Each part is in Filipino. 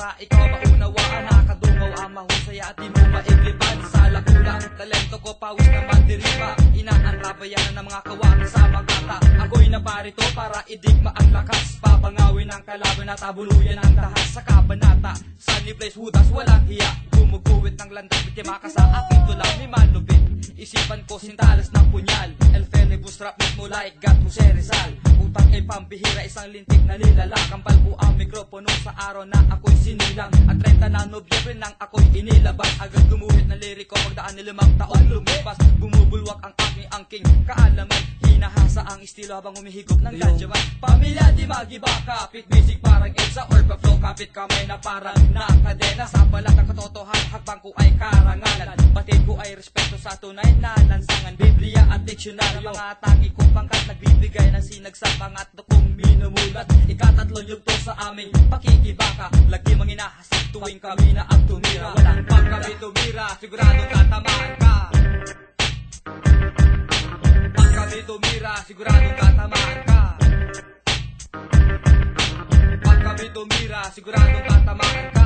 para ikaw maunawaan Nakadungaw ang mahusay at di mo maiglipan Sa lakula, talento ko pawis na mandiripa Inaantabayan ng mga kawaki sa magkata Ako'y naparito para idigma ang lakas. Babangawin ang kalaban at abuluyan ang tahas Sa kabanata, sunny place hudas walang hiya. Gumuguwit ng landas, biktima ka sa aking tulang May malupit, isipan ko sintalas ng punyal. El Felibus rap mismo like God Jose Rizal pambihira, isang lintik na nilalak Ang balbo ang mikropono sa araw na ako'y sinilang. At 30 na Nobyembre nang ako'y inilabas. Agad gumuhit ng liriko, magdaan ni limang taon lumipas. Bumubulwak ang aking angking kaalaman. Hinahasa ang estilo habang humihigop ng gadyaman Pamilya di magiba, kapit music parang EDSA Or pa-flow, kapit kamay na parang nakadena. Sa balat ng katotohan, hakbang ko ay karangalan. Batid ko ay respeto sa tunay na lansangan. Biblia at diksyonaryo. Mga tangi kong pangkat Nagbibigay ng sinag sa pangatlo kong minumulat. Ikatatlo yung to sa aming pakikibaka. Lagi mang inahasik tuwing kami na ang tumira. Walang kami tumira? Sigurado tatamaan ka. Pag tumira Sigurado tatamaan ka Pag kami tumira Sigurado tatamaan ka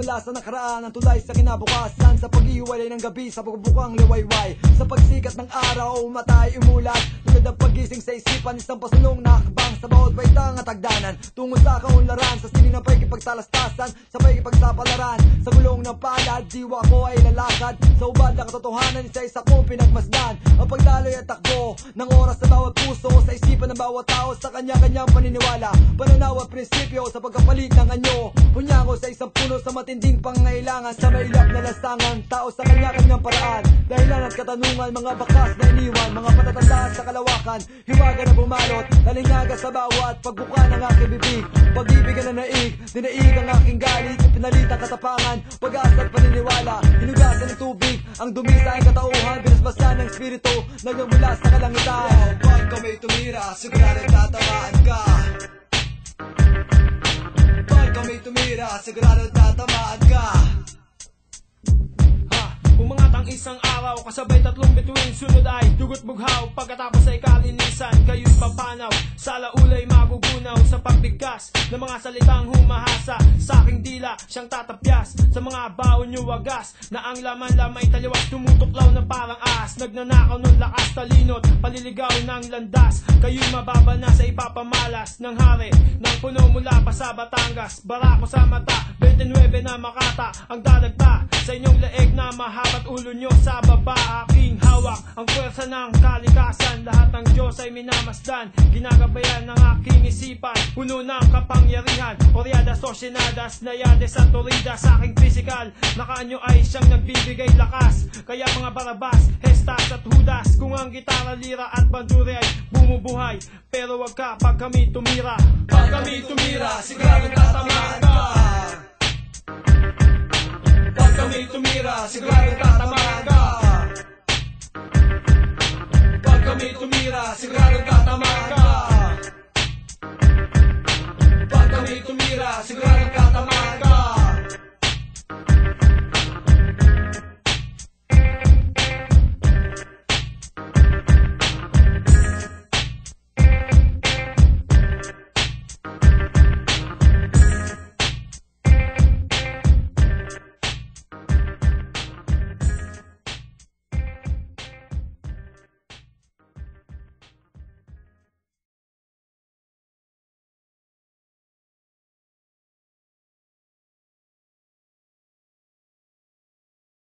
mula sa nakaraan ang tulay sa kinabukasan. Sa pag-iwalay ng gabi sa pagbukang liwayway. Sa pagsikat ng araw, matay umulat. Tulad ng pagising sa isipan, isang pasulong nakakbang Sa bawat baitang at hagdanan. Tungo sa kaunlaran, sa sining ng pagkipagtalastasan Sa pagkipagsapalaran, sa gulong ng palad Diwa ko ay lalakad. Sa ubad na katotohanan, isa-isa kong pinagmasdan. Ang pagdaloy at takbo ng oras sa bawat puso Sa isipan ng bawat tao sa kanya-kanyang paniniwala. Pananaw at prinsipyo sa pagkapalit ng anyo. Punyango sa isang puno sa matinding pangailangan Sa mailap na lasangan, tao sa kanya-kanyang paraan. Dahilan at katanungan, mga bakas na iniwan Mga patatanda sa kalawakan, hiwaga na bumalot Talingaga sa bawat pagbuka ng aking bibig. Pag-ibig na naig, dinaig ang aking galit. Pinalit ang katapangan, pag-asa at paniniwala. Hinugasan ng tubig, ang dumi sa aking katauhan. Binasbasan ng espiritu, nagmamula sa kalangitan. Pag kami tumira, sigurado tatamaan ka Pag kami tumira, sigurado tatamaan ka Ha, ang isang araw Kasabay tatlong bituin. Sunod ay dugot bughaw. Pagkatapos ay kalinisan. Kayo'y papanaw. Sa laulay magugunaw Sa pagbigkas Ng mga salitang humahasa. Sa aking dila Siyang tatapyas. Sa mga baon niyo wagas Na ang laman lamay taliwas. Tumutuklaw na parang ahas Nagnanakaw ng lakas talinot Paliligaw ng landas. Kayo'y mababa na sa ipapamalas Ng hari Ng puno mula pa sa Batangas. Barako sa mata 29 na makata Ang dadagta Sa inyong leeg na mahabat ulo nyo sa baba Aking hawak. Ang pwersa ng kalikasan Lahat ng Diyos ay minamasdan. Ginagabayan ng aking isipan Puno ng kapangyarihan. Oriadas o sinadas Nayades at toridas Sa aking physical. Nakaanyo ay siyang nagbibigay lakas. Kaya mga barabas Hestas at hudas Kung ang gitara, lira at banduri ay bumubuhay. Pero wag ka pag kami tumira. Pag kami tumira Sigurado tatamaan ka. Pag kami tumira Sigurado tatamaan Parlamentu mira, o Catamarca. Parlamentu mira, o Catamarca.